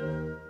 Música